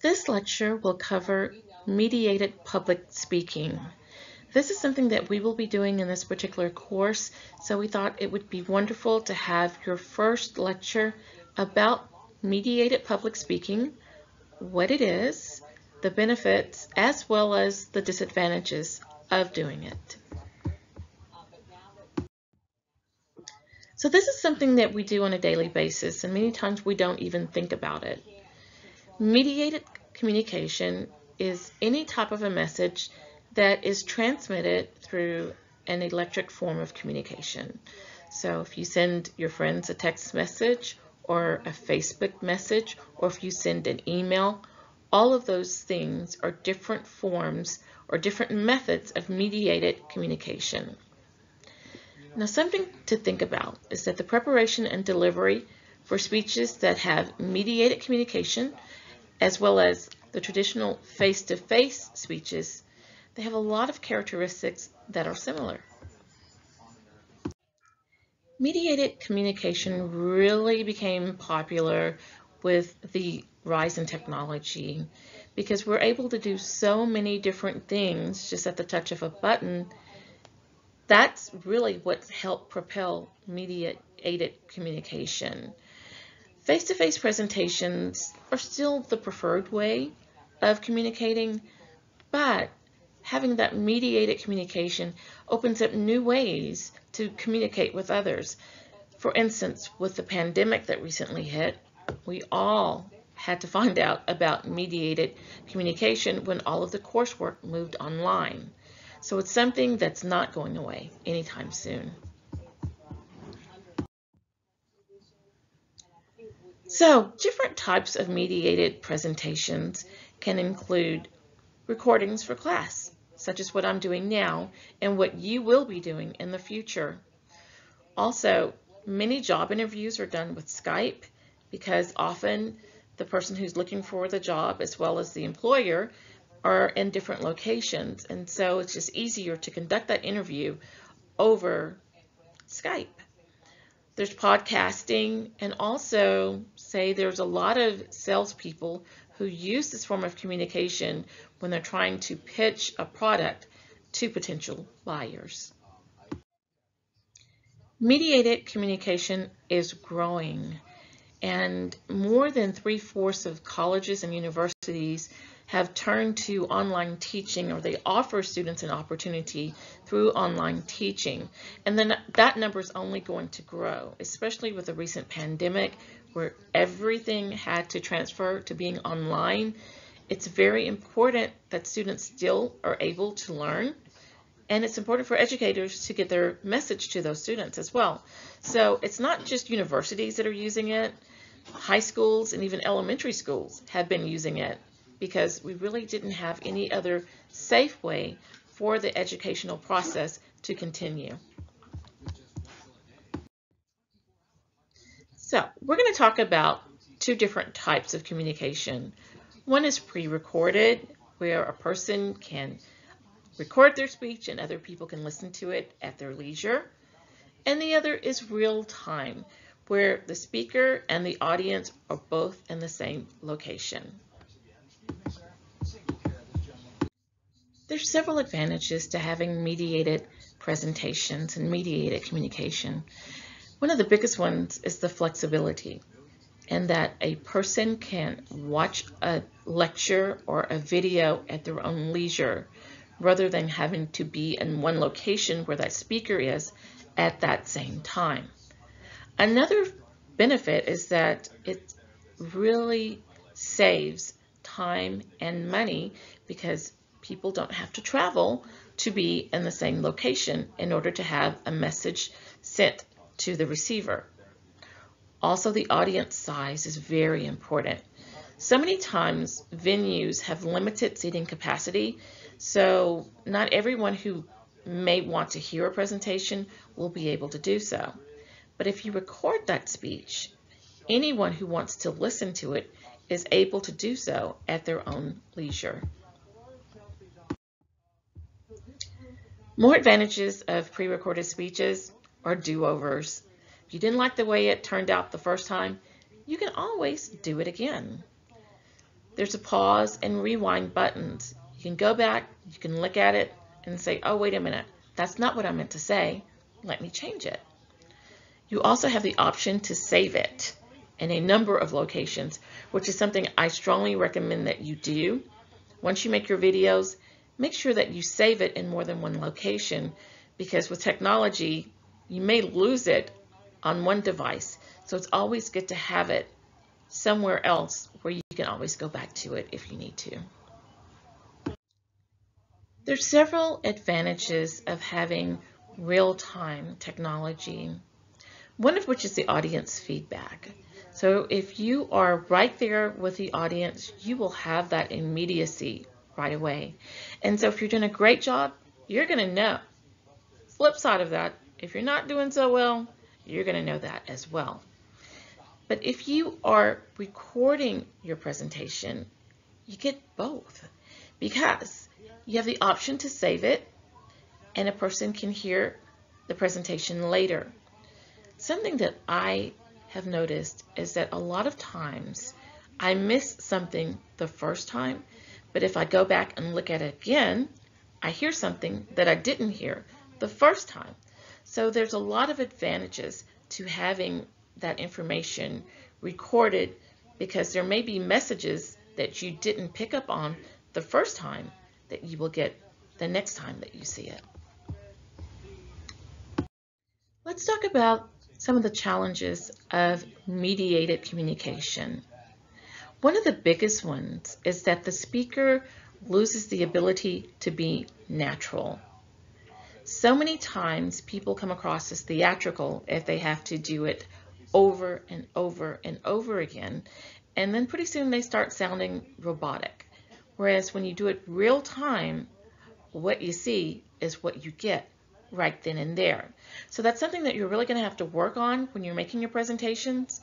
This lecture will cover mediated public speaking. This is something that we will be doing in this particular course, so we thought it would be wonderful to have your first lecture about mediated public speaking, what it is, the benefits, as well as the disadvantages of doing it. So this is something that we do on a daily basis, and many times we don't even think about it. Mediated communication is any type of a message that is transmitted through an electric form of communication. So if you send your friends a text message or a Facebook message, or if you send an email, all of those things are different forms or different methods of mediated communication. Now something to think about is that the preparation and delivery for speeches that have mediated communication as well as the traditional face-to-face -face speeches, they have a lot of characteristics that are similar. Mediated communication really became popular with the rise in technology because we're able to do so many different things just at the touch of a button that's really what's helped propel mediated communication. Face-to-face -face presentations are still the preferred way of communicating, but having that mediated communication opens up new ways to communicate with others. For instance, with the pandemic that recently hit, we all had to find out about mediated communication when all of the coursework moved online. So it's something that's not going away anytime soon. So different types of mediated presentations can include recordings for class, such as what I'm doing now and what you will be doing in the future. Also, many job interviews are done with Skype because often the person who's looking for the job as well as the employer are in different locations. And so it's just easier to conduct that interview over Skype. There's podcasting and also say there's a lot of salespeople who use this form of communication when they're trying to pitch a product to potential buyers. Mediated communication is growing and more than three-fourths of colleges and universities have turned to online teaching or they offer students an opportunity through online teaching. And then that number is only going to grow, especially with the recent pandemic where everything had to transfer to being online. It's very important that students still are able to learn and it's important for educators to get their message to those students as well. So it's not just universities that are using it. High schools and even elementary schools have been using it because we really didn't have any other safe way for the educational process to continue. So we're going to talk about two different types of communication. One is pre-recorded, where a person can record their speech and other people can listen to it at their leisure. And the other is real time, where the speaker and the audience are both in the same location. There's several advantages to having mediated presentations and mediated communication. One of the biggest ones is the flexibility and that a person can watch a lecture or a video at their own leisure rather than having to be in one location where that speaker is at that same time. Another benefit is that it really saves time and money because people don't have to travel to be in the same location in order to have a message sent to the receiver. Also, the audience size is very important. So many times venues have limited seating capacity, so not everyone who may want to hear a presentation will be able to do so. But if you record that speech, anyone who wants to listen to it is able to do so at their own leisure. More advantages of pre-recorded speeches are do-overs. If you didn't like the way it turned out the first time, you can always do it again. there's a pause and rewind buttons. You can go back, you can look at it and say, oh, wait a minute, that's not what I meant to say. Let me change it. You also have the option to save it in a number of locations, which is something I strongly recommend that you do. Once you make your videos, make sure that you save it in more than one location because with technology, you may lose it on one device. So it's always good to have it somewhere else where you can always go back to it if you need to. There's several advantages of having real-time technology, one of which is the audience feedback. So if you are right there with the audience, you will have that immediacy right away. And so if you're doing a great job, you're going to know. Flip side of that, if you're not doing so well, you're going to know that as well. But if you are recording your presentation, you get both because you have the option to save it and a person can hear the presentation later. Something that I have noticed is that a lot of times I miss something the first time, but if I go back and look at it again, I hear something that I didn't hear the first time. So there's a lot of advantages to having that information recorded because there may be messages that you didn't pick up on the first time that you will get the next time that you see it. Let's talk about some of the challenges of mediated communication. One of the biggest ones is that the speaker loses the ability to be natural. So many times people come across as theatrical if they have to do it over and over and over again. And then pretty soon they start sounding robotic. Whereas when you do it real time, what you see is what you get right then and there. So that's something that you're really going to have to work on when you're making your presentations.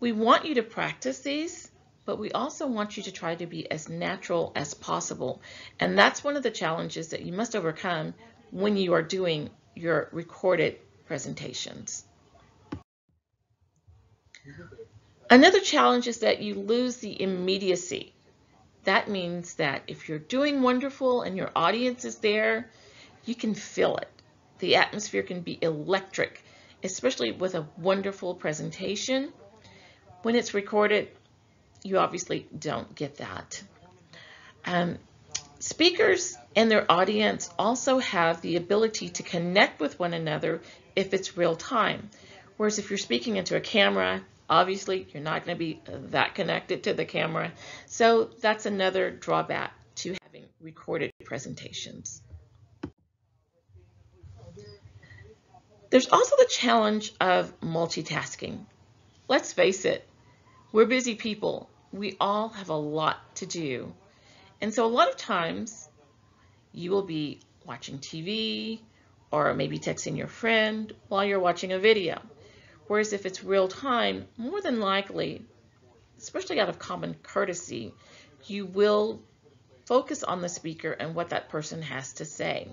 We want you to practice these, but we also want you to try to be as natural as possible. And that's one of the challenges that you must overcome when you are doing your recorded presentations. Another challenge is that you lose the immediacy. That means that if you're doing wonderful and your audience is there, you can feel it. The atmosphere can be electric, especially with a wonderful presentation. When it's recorded, you obviously don't get that. Um, Speakers and their audience also have the ability to connect with one another if it's real time. Whereas if you're speaking into a camera, obviously you're not going to be that connected to the camera. So that's another drawback to having recorded presentations. There's also the challenge of multitasking. Let's face it, we're busy people. We all have a lot to do. And so a lot of times you will be watching TV or maybe texting your friend while you're watching a video. Whereas if it's real time, more than likely, especially out of common courtesy, you will focus on the speaker and what that person has to say.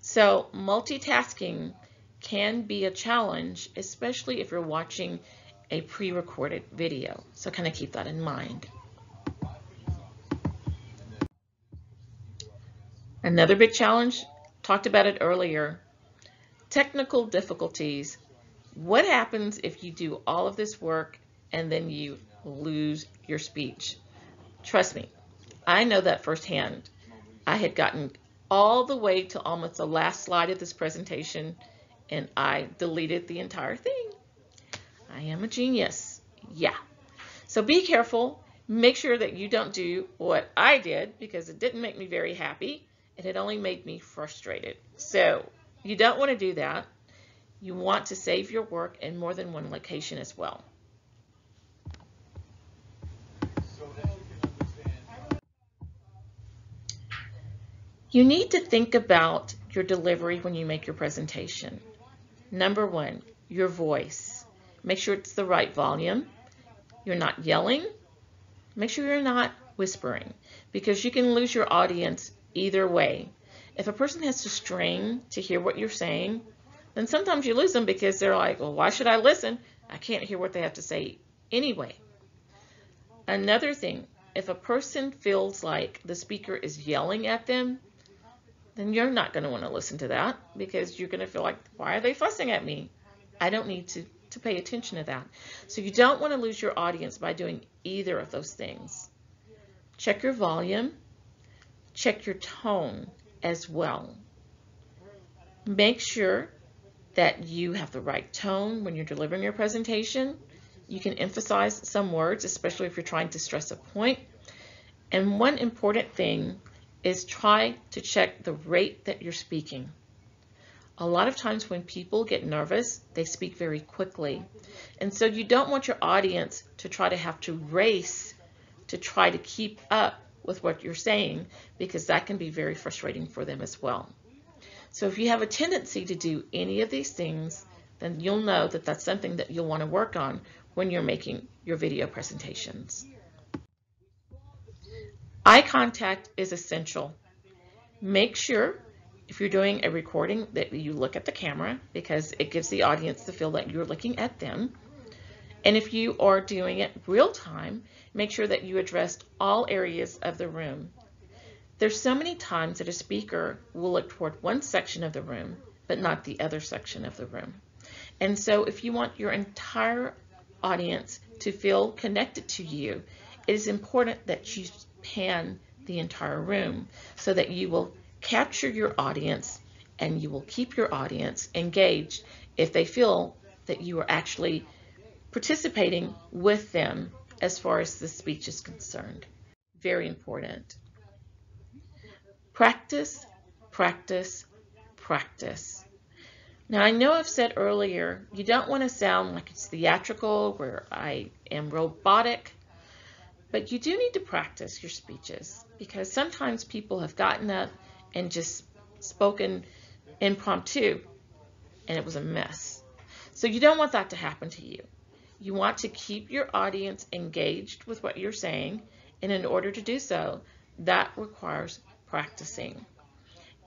So multitasking can be a challenge, especially if you're watching a pre-recorded video. So kind of keep that in mind. Another big challenge, talked about it earlier, technical difficulties. What happens if you do all of this work and then you lose your speech? Trust me, I know that firsthand. I had gotten all the way to almost the last slide of this presentation and I deleted the entire thing. I am a genius. Yeah. So be careful. Make sure that you don't do what I did because it didn't make me very happy and it only made me frustrated. So you don't want to do that. You want to save your work in more than one location as well. You need to think about your delivery when you make your presentation. Number one, your voice. Make sure it's the right volume. You're not yelling. Make sure you're not whispering because you can lose your audience either way. If a person has to strain to hear what you're saying, then sometimes you lose them because they're like, well, why should I listen? I can't hear what they have to say anyway. Another thing, if a person feels like the speaker is yelling at them, then you're not going to want to listen to that because you're going to feel like, why are they fussing at me? I don't need to, to pay attention to that. So you don't want to lose your audience by doing either of those things. Check your volume, check your tone as well. Make sure that you have the right tone when you're delivering your presentation. You can emphasize some words, especially if you're trying to stress a point. And one important thing is try to check the rate that you're speaking. A lot of times when people get nervous, they speak very quickly. And so you don't want your audience to try to have to race to try to keep up with what you're saying because that can be very frustrating for them as well. So if you have a tendency to do any of these things, then you'll know that that's something that you'll want to work on when you're making your video presentations. Eye contact is essential. Make sure if you're doing a recording that you look at the camera because it gives the audience the feel that you're looking at them. And if you are doing it real time, make sure that you address all areas of the room. There's so many times that a speaker will look toward one section of the room, but not the other section of the room. And so if you want your entire audience to feel connected to you, it is important that you pan the entire room so that you will capture your audience and you will keep your audience engaged if they feel that you are actually participating with them as far as the speech is concerned. Very important. Practice, practice, practice. Now, I know I've said earlier, you don't want to sound like it's theatrical, where I am robotic, but you do need to practice your speeches because sometimes people have gotten up and just spoken impromptu and it was a mess. So you don't want that to happen to you. You want to keep your audience engaged with what you're saying, and in order to do so, that requires practicing.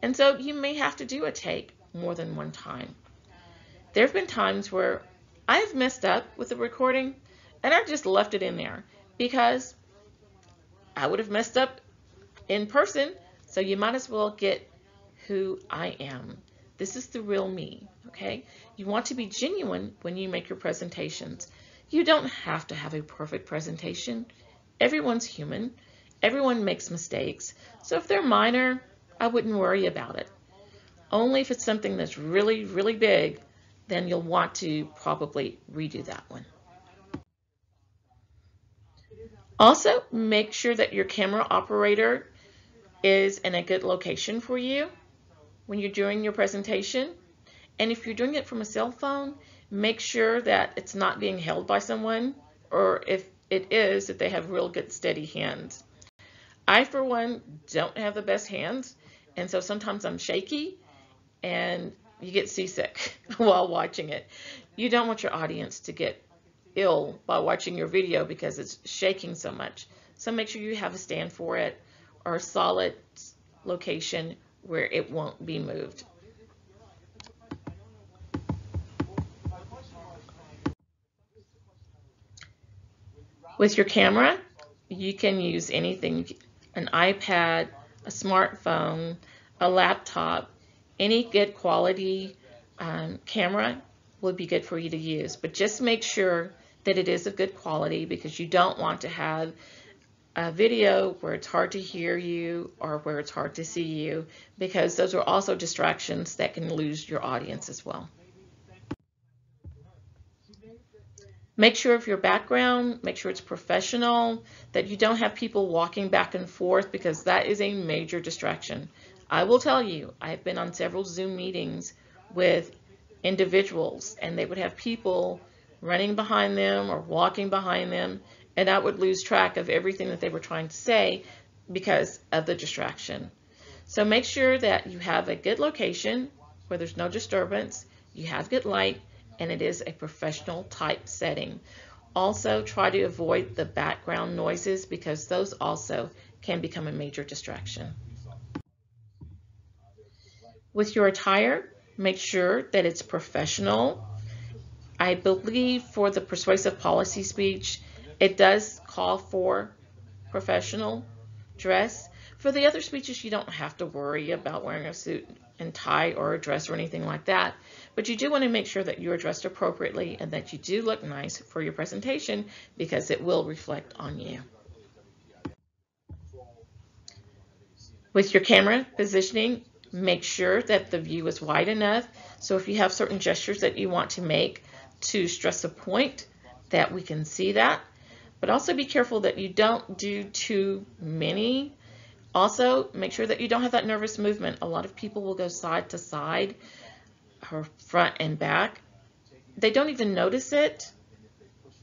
And so you may have to do a take more than one time. There have been times where I've messed up with the recording and I've just left it in there because I would have messed up in person, so you might as well get who I am. This is the real me, okay? You want to be genuine when you make your presentations. You don't have to have a perfect presentation. Everyone's human. Everyone makes mistakes. So if they're minor, I wouldn't worry about it. Only if it's something that's really, really big, then you'll want to probably redo that one. Also, make sure that your camera operator is in a good location for you when you're doing your presentation. And if you're doing it from a cell phone, make sure that it's not being held by someone, or if it is, that they have real good steady hands. I, for one, don't have the best hands, and so sometimes I'm shaky, and you get seasick while watching it. You don't want your audience to get ill by watching your video because it's shaking so much. So make sure you have a stand for it or a solid location where it won't be moved. With your camera, you can use anything, an iPad, a smartphone, a laptop, any good quality um, camera would be good for you to use. But just make sure that it is of good quality because you don't want to have a video where it's hard to hear you or where it's hard to see you because those are also distractions that can lose your audience as well. Make sure of your background, make sure it's professional, that you don't have people walking back and forth because that is a major distraction. I will tell you, I've been on several Zoom meetings with individuals and they would have people running behind them or walking behind them and I would lose track of everything that they were trying to say because of the distraction. So make sure that you have a good location where there's no disturbance, you have good light, and it is a professional type setting. Also try to avoid the background noises because those also can become a major distraction. With your attire, make sure that it's professional. I believe for the persuasive policy speech, it does call for professional dress. For the other speeches, you don't have to worry about wearing a suit and tie or a dress or anything like that. But you do want to make sure that you're dressed appropriately and that you do look nice for your presentation because it will reflect on you. With your camera positioning, make sure that the view is wide enough. So if you have certain gestures that you want to make to stress a point, that we can see that. But also be careful that you don't do too many. Also, make sure that you don't have that nervous movement. A lot of people will go side to side or front and back. They don't even notice it.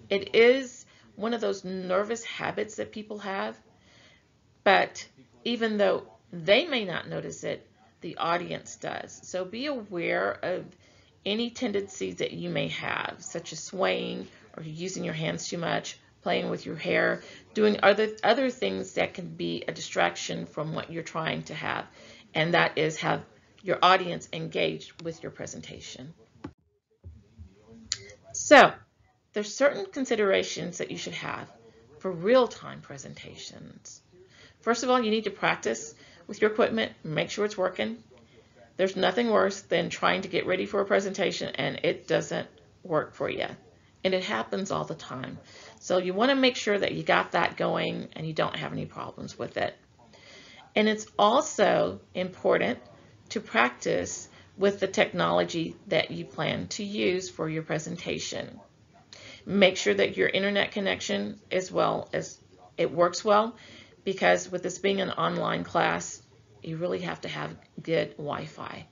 It is one of those nervous habits that people have. But even though they may not notice it, the audience does. So be aware of any tendencies that you may have, such as swaying or using your hands too much, playing with your hair, doing other, other things that can be a distraction from what you're trying to have. And that is have your audience engaged with your presentation. So there's certain considerations that you should have for real-time presentations. First of all, you need to practice with your equipment, make sure it's working. There's nothing worse than trying to get ready for a presentation and it doesn't work for you. And it happens all the time. So you want to make sure that you got that going and you don't have any problems with it. And it's also important to practice with the technology that you plan to use for your presentation. Make sure that your internet connection as well as it works well because with this being an online class, you really have to have good Wi-Fi.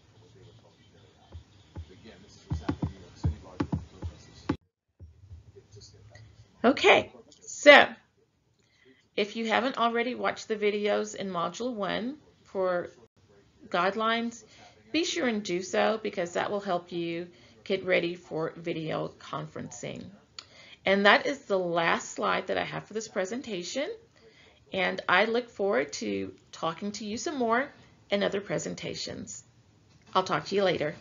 Okay, so if you haven't already watched the videos in Module 1 for guidelines, be sure and do so because that will help you get ready for video conferencing. And that is the last slide that I have for this presentation. And I look forward to talking to you some more in other presentations. I'll talk to you later.